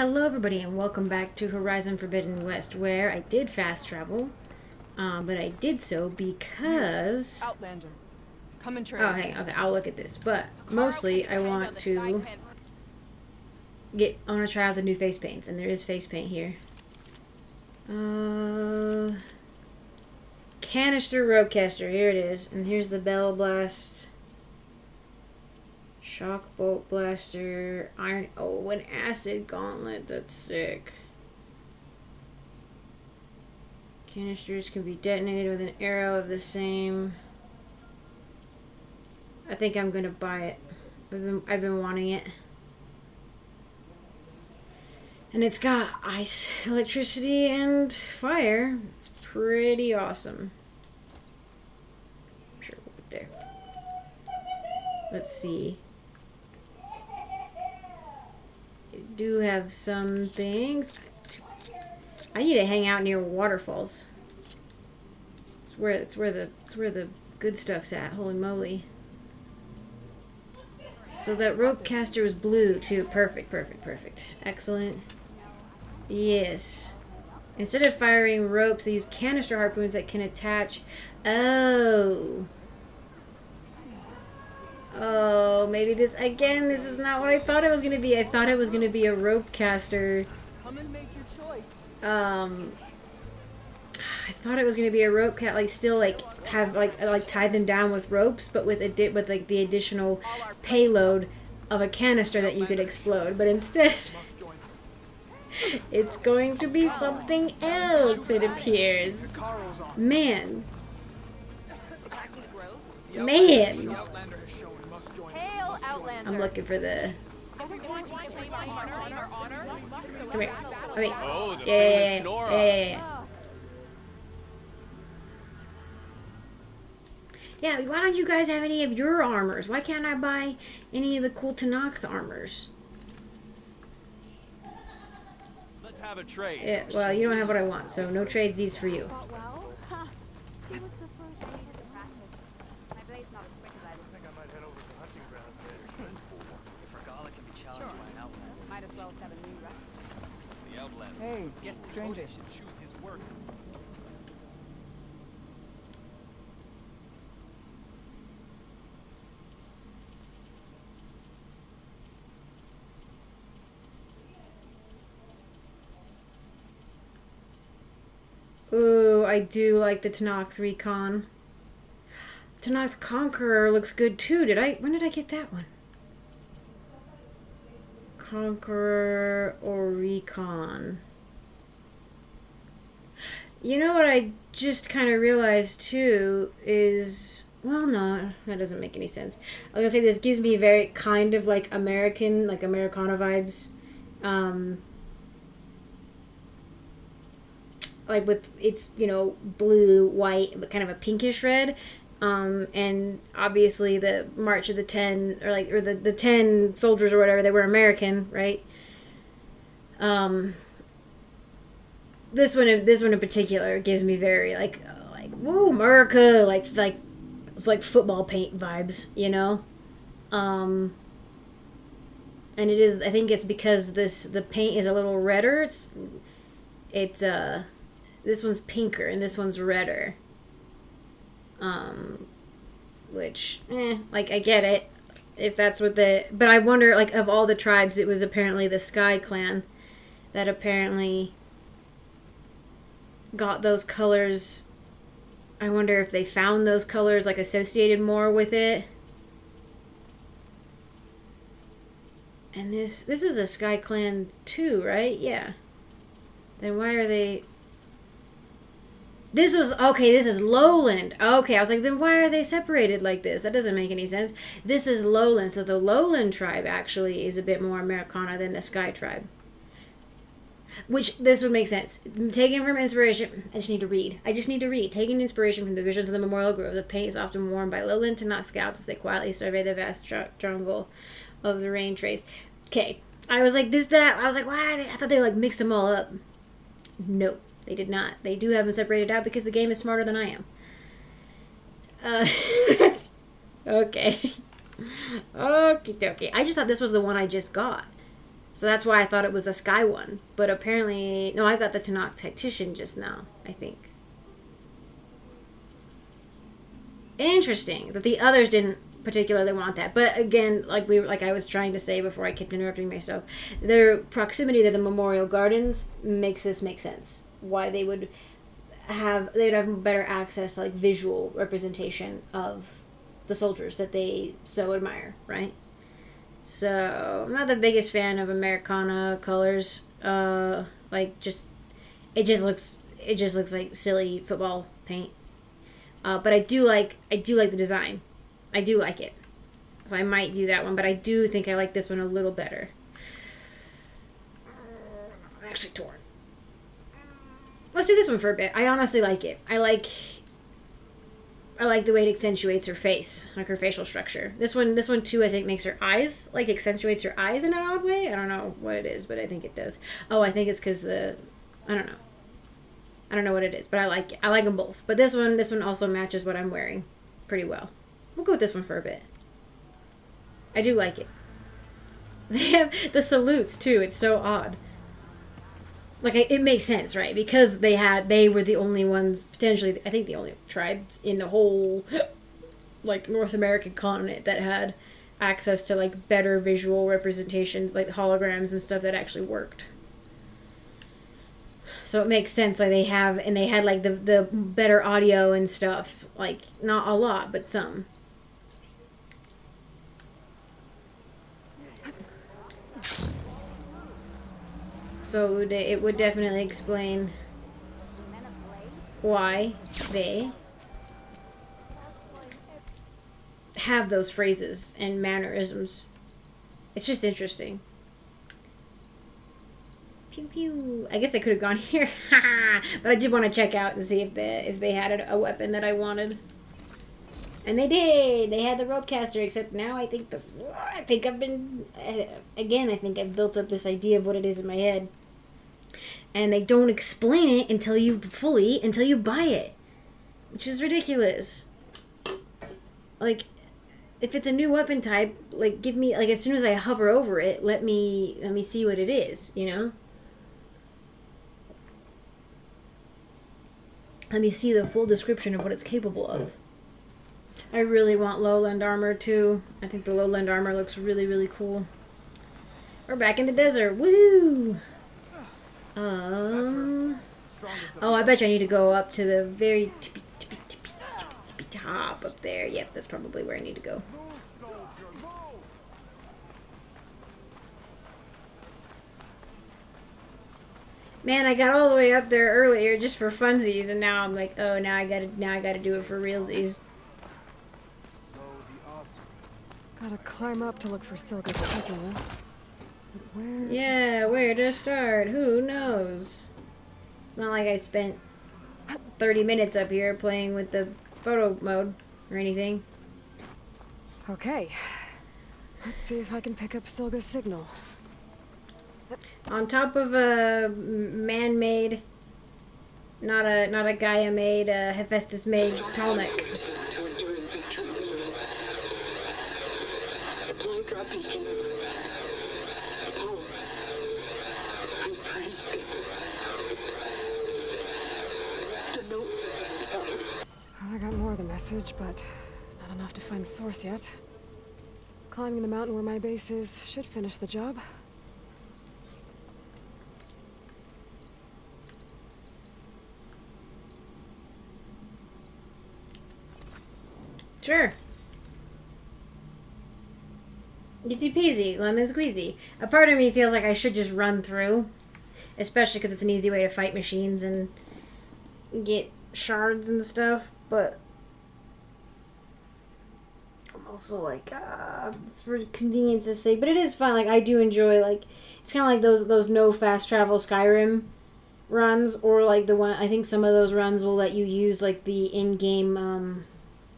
Hello everybody and welcome back to Horizon Forbidden West where I did fast travel. Um, but I did so because... Outlander. Come and. Oh, hey, okay, I'll look at this. But mostly I want to get... I want to try out the new face paints and there is face paint here. Uh... Canister Ropecaster, here it is. And here's the Bell Blast. Shock Bolt Blaster, Iron. Oh, an Acid Gauntlet. That's sick. Canisters can be detonated with an arrow of the same. I think I'm gonna buy it. I've been, I've been wanting it. And it's got ice, electricity, and fire. It's pretty awesome. Sure, we'll put there. Let's see. Do have some things. I need to hang out near waterfalls. It's where it's where the it's where the good stuff's at. Holy moly! So that rope caster was blue too. Perfect, perfect, perfect. Excellent. Yes. Instead of firing ropes, they use canister harpoons that can attach. Oh. Oh, maybe this again. This is not what I thought it was gonna be. I thought it was gonna be a rope caster. Come and make your choice. Um, I thought it was gonna be a rope cat, like still like have like like tie them down with ropes, but with a with like the additional payload of a canister that you could explode. But instead, it's going to be something else. It appears. Man. Man. I'm looking for the. Come here. Come here. Oh, the Yeah, yeah, yeah, famous Nora. yeah, yeah, yeah. Yeah, why don't you guys have any of your armors? Why can't I buy any of the cool Tenakth armors? Let's have a trade. Yeah, well, you don't have what I want, so no trades these for you. Well, huh. He was the first aide at the practice. My blade's not as quick as I think I might head over to the hunting grounds later. If Regalla can be challenged by an outlander, Might as well have a new rep. The Outlander. Hey, Guess stranger. should choose his work. Ooh, I do like the Tenakth Recon. Tenakth Conqueror looks good too. Did I? When did I get that one? Conqueror or Recon? You know what I just kind of realized too is well, no, that doesn't make any sense. I was gonna say this gives me very kind of like American, like Americana vibes. Um, like with it's you know blue white but kind of a pinkish red um and obviously the march of the 10 or like or the the 10 soldiers or whatever they were american right? Um this one this one in particular gives me very like uh, like woo america like like like football paint vibes you know? Um and it is i think it's because this the paint is a little redder. It's it's uh this one's pinker and this one's redder. Um, which, eh, like I get it, if that's what the. But I wonder, like, of all the tribes, it was apparently the Sky Clan that apparently got those colors. I wonder if they found those colors like associated more with it. And this this is a Sky Clan too, right? Yeah. Then why are they this was okay. This is lowland. Okay, I was like, then why are they separated like this? That doesn't make any sense. This is lowland, so the lowland tribe actually is a bit more Americana than the Sky tribe. Which this would make sense. Taken from inspiration, I just need to read. I just need to read. Taking inspiration from the visions of the Memorial Grove, the paint is often worn by lowland Tenakth scouts as they quietly survey the vast ju- jungle of the Raintrace. Okay, I was like, this, that. I was like, why are they? I thought they were like mixed them all up. No. They did not. They do have them separated out because the game is smarter than I am. Uh, that's okay. I just thought this was the one I just got. So that's why I thought it was the Sky one. But apparently, no, I got the Tenakth Tactician just now, I think. Interesting that the others didn't particularly want that. But again, like we like I was trying to say before I kept interrupting myself, their proximity to the Memorial Gardens makes this make sense. Why they would have they'd have better access to like visual representation of the soldiers that they so admire, right? So I'm not the biggest fan of Americana colors. Uh, like just it just looks it just looks like silly football paint. Uh, but I do like I do like the design. I do like it. So I might do that one, but I do think I like this one a little better. I'm actually torn. Let's do this one for a bit. I honestly like it. I like I like the way it accentuates her face, like her facial structure. This one this one too I think makes her eyes like accentuates her eyes in an odd way. I don't know what it is, but I think it does. Oh, I think it's cuz the I don't know. I don't know what it is, but I like it. I like them both. But this one this one also matches what I'm wearing pretty well. We'll go with this one for a bit. I do like it. They have the salutes too. It's so odd. Like it makes sense, right? Because they had they were the only ones potentially. I think the only tribes in the whole like North American continent that had access to like better visual representations, like holograms and stuff that actually worked. So it makes sense. Like they have, and they had like the the better audio and stuff. Like not a lot, but some. So it would, it would definitely explain why they have those phrases and mannerisms. It's just interesting. Pew pew. I guess I could have gone here, but I did want to check out and see if they if they had a weapon that I wanted. And they did. They had the rope caster, except now I think the I think I've been uh, again. I think I've built up this idea of what it is in my head, and they don't explain it until you fully until you buy it, which is ridiculous. Like, if it's a new weapon type, like give me like as soon as I hover over it, let me let me see what it is. You know. Let me see the full description of what it's capable of. I really want lowland armor too. I think the lowland armor looks really, really cool. We're back in the desert. Woo! Um. Oh, I bet you I need to go up to the very tippy, tippy, tippy, tippy, tippy top up there. Yep, that's probably where I need to go. Man, I got all the way up there earlier just for funsies, and now I'm like, oh, now I gotta, now I gotta do it for realsies. Gotta climb up to look for Pegula. Where? Yeah, where to start? Who knows? It's not like I spent 30 minutes up here playing with the photo mode or anything. Okay. Let's see if I can pick up Silga's signal. On top of a man-made, not a not a Gaia-made, uh, Hephaestus-made tall neck. Supply drop beacon. Oh. I'm pretty good. The note. Well, I got more of the but not enough to find the source yet. Climbing the mountain where my base is should finish the job. Sure. Easy peasy, lemon squeezy. A part of me feels like I should just run through, especially because it's an easy way to fight machines and get shards and stuff. But also like, ah, it's for convenience's sake. But it is fun. Like I do enjoy. Like it's kind of like those those no fast travel Skyrim runs, or like the one I think some of those runs will let you use like the in game. Um,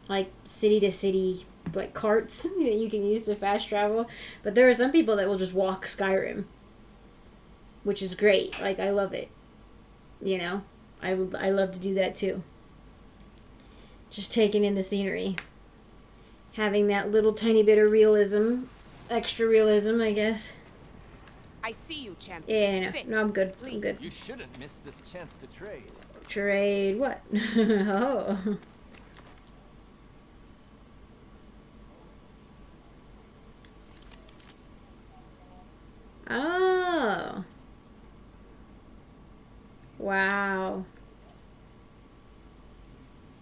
like city to city like carts that you can use to fast travel. But there are some people that will just walk Skyrim, which is great. Like I love it. You know, I would I love to do that too. Just taking in the scenery, having that little tiny bit of realism, extra realism, I guess. I see you, champion. Yeah, Sit. no, no, I'm good. I'm good. You shouldn't miss this chance to trade. Trade what? oh. Oh. Wow.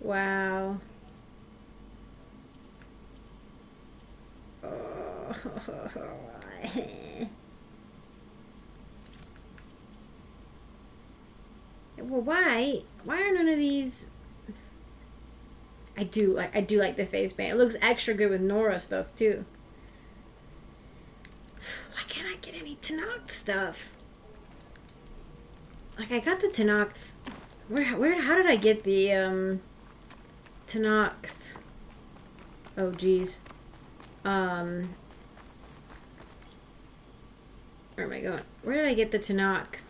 Wow. well, why? Why are none of these? I do like. I do like the face paint. It looks extra good with Nora stuff too. Why can't I get any Tenakth stuff? Like I got the Tenakth. Where? Where? How did I get the um? Tenakth. Oh geez. Um. Where am I going? Where did I get the Tenakth?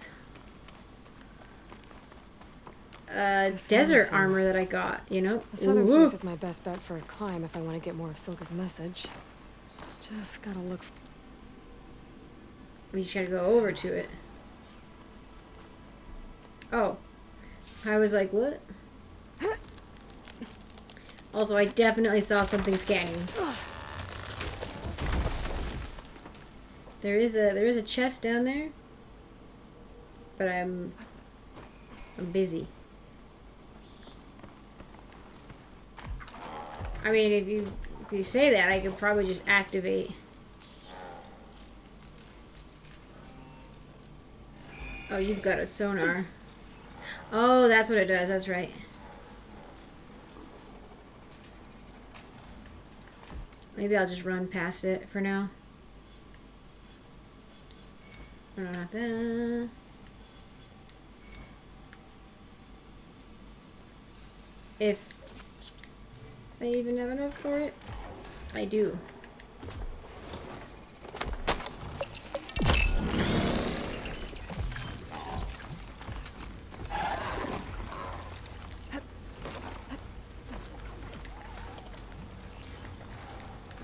Uh, desert armor that I got, you know? The southern Ooh. face is my best bet for a climb if I want to get more of Silka's message. Just gotta look. We just gotta go over to it. Oh. I was like, what? Also, I definitely saw something scanning. There is a there is a chest down there. But I'm I'm busy. I mean, if you if you say that, I could probably just activate Oh, you've got a sonar. Oh, that's what it does. That's right. Maybe I'll just run past it for now. If I even have enough for it, I do.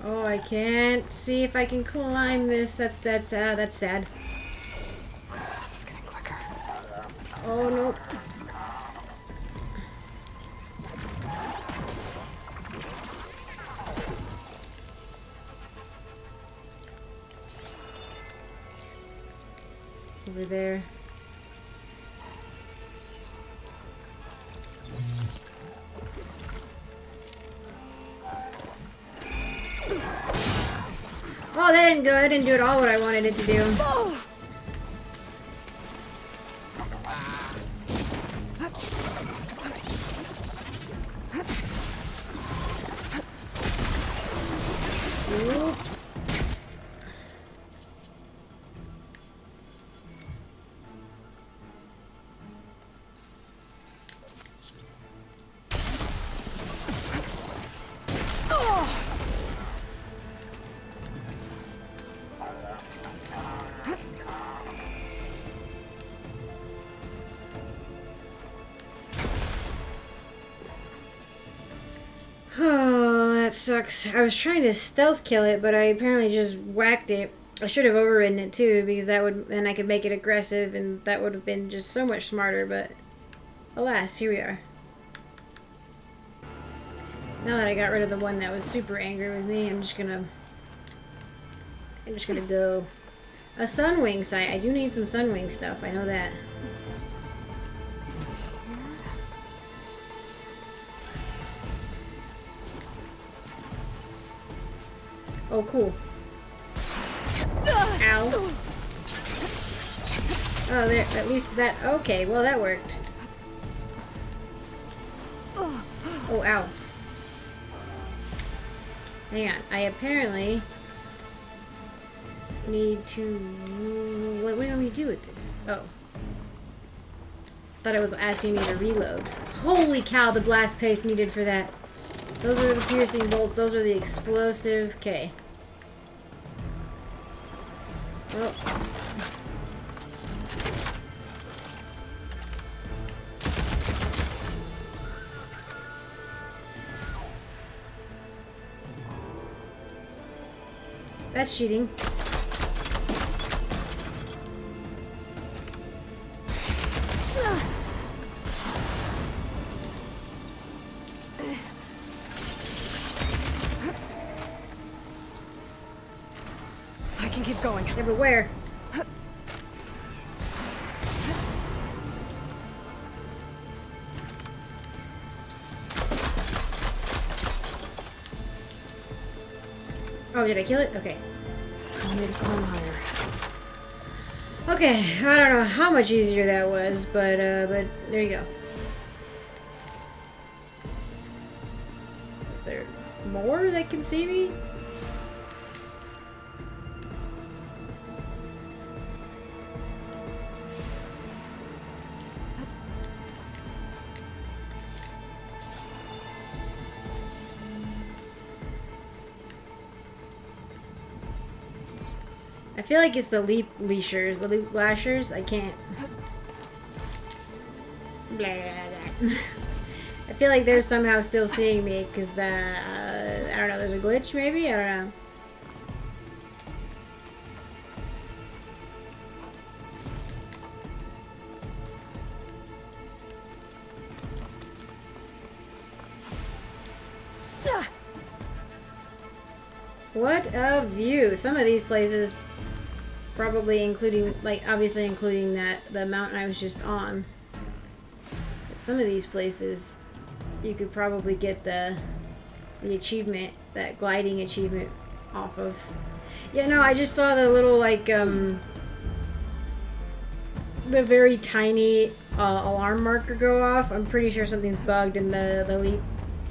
Oh, I can't see if I can climb this. That's that's uh, that's sad. What I wanted it to do. Oop. Sucks. I was trying to stealth kill it, but I apparently just whacked it. I should have overridden it too, because that would then I could make it aggressive, and that would have been just so much smarter. But alas, here we are. Now that I got rid of the one that was super angry with me, I'm just gonna. I'm just gonna go. A sunwing site. I do need some sunwing stuff. I know that. Oh, cool. Ow. Oh, there. At least that. Okay, well, that worked. Oh, ow. Hang on. I apparently need to. What, what do to do with this? Oh. Thought it was asking me to reload. Holy cow, the blast paste needed for that. Those are the piercing bolts. Those are the explosive. Okay. That's cheating. Did I kill it? Okay. Still need. Okay, I don't know how much easier that was, but uh, but there you go. Is there more that can see me? Feel like it's the leap leashers, the leap lashers. I can't. Blah, blah, blah. I feel like they're somehow still seeing me because uh, I don't know. There's a glitch, maybe. I don't know. What a view! Some of these places, probably including, like, obviously including that the mountain I was just on. But some of these places, you could probably get the the achievement, that gliding achievement, off of. Yeah, no, I just saw the little like um the very tiny uh, alarm marker go off. I'm pretty sure something's bugged, and the the leap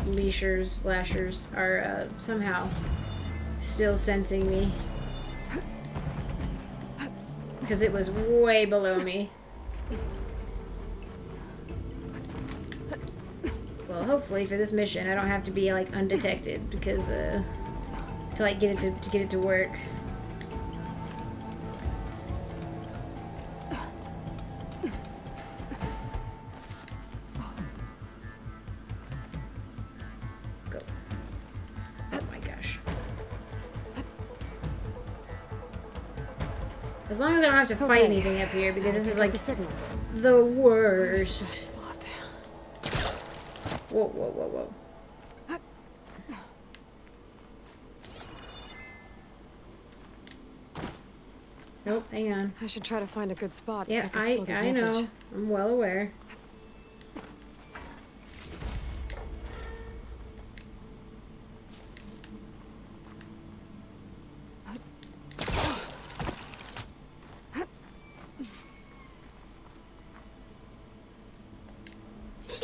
leashers slashers are uh, somehow still sensing me because it was way below me. Well, hopefully for this mission, I don't have to be like undetected because uh, to like get it to, to get it to work. Have to fight anything up here, because this is like the signal. the Where's this worst. spot? Whoa, whoa, whoa, whoa. Nope, hang on. I should try to find a good spot to Yeah, I I know. I'm well aware.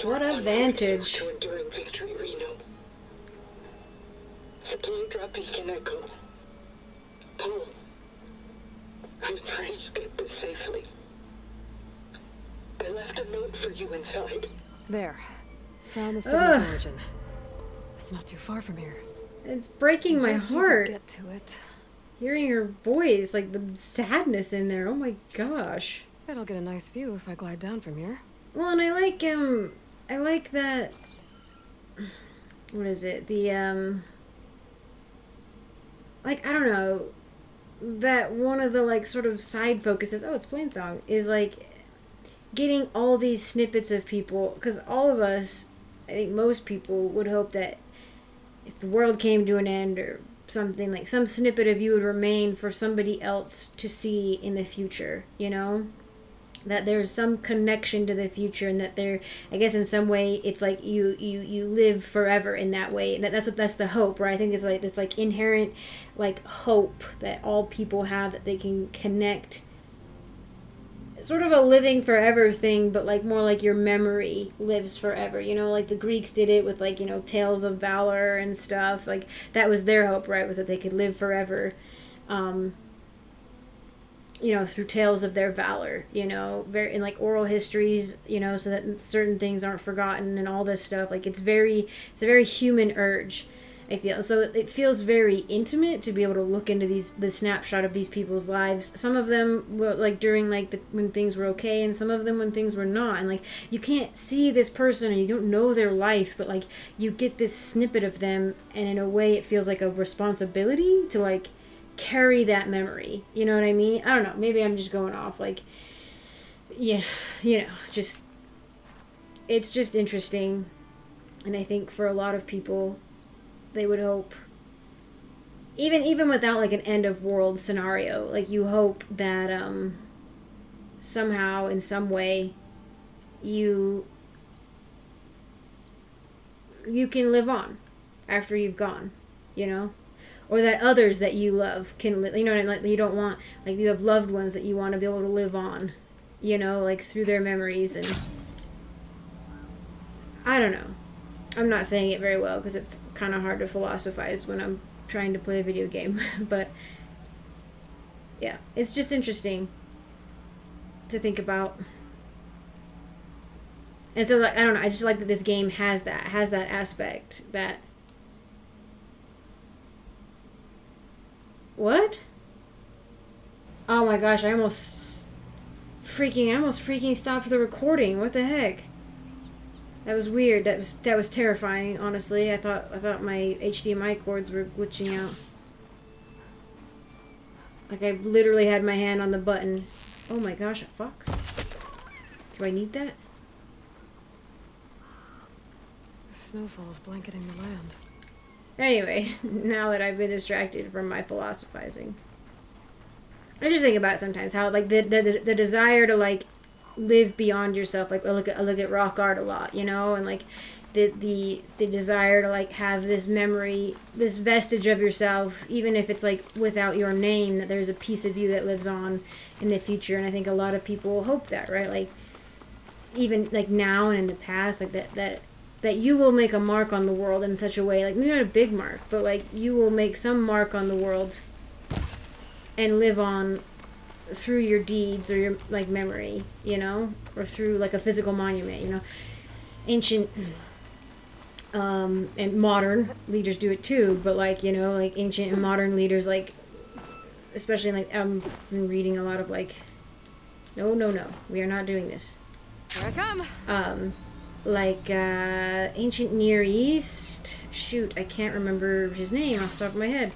What a vantage. To enduring victory, Reno. Supply drop beacon echo. Paul. I'm trying to get this safely. I left a note for you inside. There. Found the signal's Ugh. origin. It's not too far from here. It's breaking my need to get to it. Hearing her voice, like the sadness in there. Oh my gosh. Bet I'll get a nice view if I glide down from here. Well, and I like um, I like that. What is it? The um, like I don't know, that one of the like sort of side focuses. Oh, it's plain song is like getting all these snippets of people because all of us, I think most people would hope that if the world came to an end or something like some snippet of you would remain for somebody else to see in the future. You know that there's some connection to the future and that there i guess in some way it's like you you you live forever in that way. And that, that's what that's the hope right? I think it's like this like inherent like hope that all people have that they can connect. Sort of a living forever thing but like more like your memory lives forever. You know like the greeks did it with like you know tales of valor and stuff. Like that was their hope right was that they could live forever. Um you know through tales of their valor you know very in like oral histories you know so that certain things aren't forgotten and all this stuff. Like it's very it's a very human urge i feel. So it feels very intimate to be able to look into these the snapshot of these people's lives. Some of them were like during like the when things were okay and some of them when things were not. And like you can't see this person and you don't know their life but like you get this snippet of them and in a way it feels like a responsibility to like carry that memory. You know what I mean? I don't know. Maybe I'm just going off like yeah, you know, just it's just interesting. And I think for a lot of people they would hope even even without like an end of world scenario, like you hope that um somehow in some way you you can live on after you've gone, you know? Or that others that you love can live, you know, what I mean? like you don't want, like you have loved ones that you want to be able to live on, you know, like through their memories and I don't know. I'm not saying it very well because it's kind of hard to philosophize when I'm trying to play a video game, but yeah, it's just interesting to think about. And so like I don't know, I just like that this game has that has that aspect that What? Oh my gosh, I almost freaking I almost freaking stopped the recording. What the heck? That was weird. That was that was terrifying, honestly. I thought I thought my HDMI cords were glitching out. Like I literally had my hand on the button. Oh my gosh, a fox. Do I need that? The snowfall is blanketing the land. Anyway, now that I've been distracted from my philosophizing. I just think about sometimes how like the the, the desire to like live beyond yourself. Like I look at I look at rock art a lot, you know, and like the the the desire to like have this memory, this vestige of yourself, even if it's like without your name, that there's a piece of you that lives on in the future. And I think a lot of people hope that, right? Like even like now and in the past, like that that that you will make a mark on the world in such a way, like maybe not a big mark, but like you will make some mark on the world and live on through your deeds or your like memory, you know, or through like a physical monument, you know. Ancient um, and modern leaders do it too, but like you know, like ancient and modern leaders, like especially like I've been reading a lot of like, no, no, no, we are not doing this. Here I come. Um, like uh, ancient Near East. Shoot, I can't remember his name off the top of my head.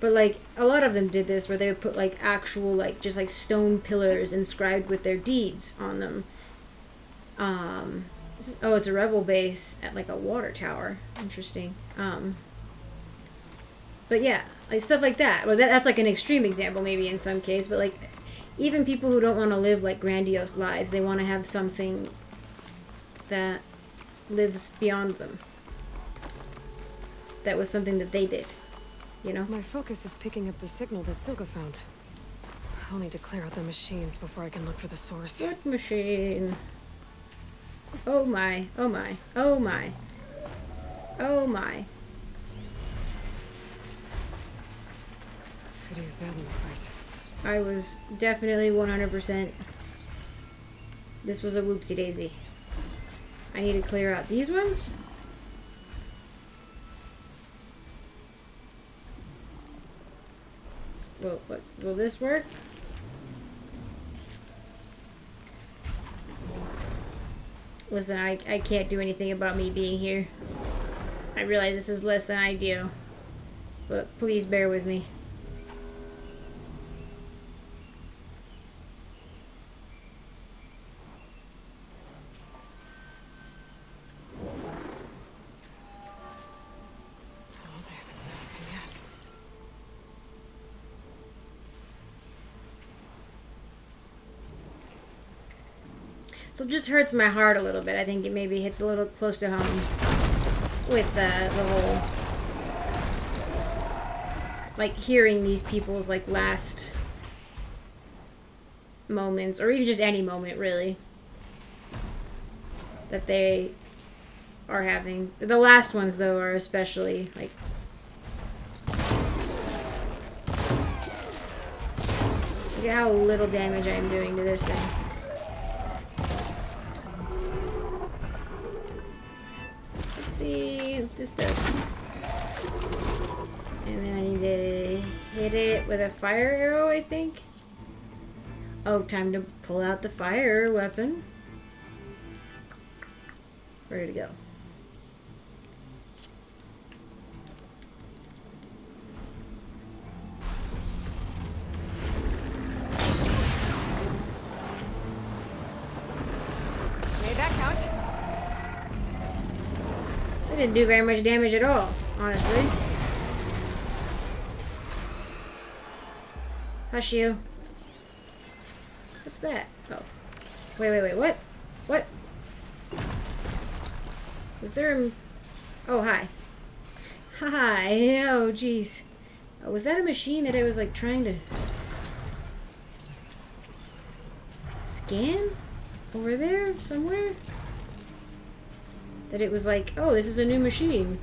But like a lot of them did this where they would put like actual like just like stone pillars inscribed with their deeds on them. Um is, oh, it's a rebel base at like a water tower. Interesting. Um But yeah, like stuff like that. Well that, that's like an extreme example maybe in some case, but like even people who don't want to live like grandiose lives, they want to have something that lives beyond them. That was something that they did. You know? My focus is picking up the signal that Silka found. I'll need to clear out the machines before I can look for the source. What machine? Oh my, oh my, oh my. Oh my. Could use that in the fight. I was definitely 100%. This was a whoopsie daisy. I need to clear out these ones. Will, what, will this work? Listen, I, I can't do anything about me being here. I realize this is less than ideal. But please bear with me. Just hurts my heart a little bit. I think it maybe hits a little close to home with the, the whole like hearing these people's like last moments or even just any moment really that they are having. The last ones though are especially like Look at how little damage I'm doing to this thing. This does. And then I need to hit it with a fire arrow, I think. Oh, time to pull out the fire weapon. Ready to go. Didn't do very much damage at all, honestly. Hush you. What's that? Oh. Wait, wait, wait. What? What? Was there a... Oh, hi. Hi. Oh, jeez. Oh, was that a machine that I was, like, trying to... Scan? Over there? Somewhere? That it was like, oh, this is a new machine.